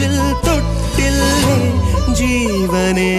നെഞ്ചിൽ തൊട്ടില്ലേ ജീവനേ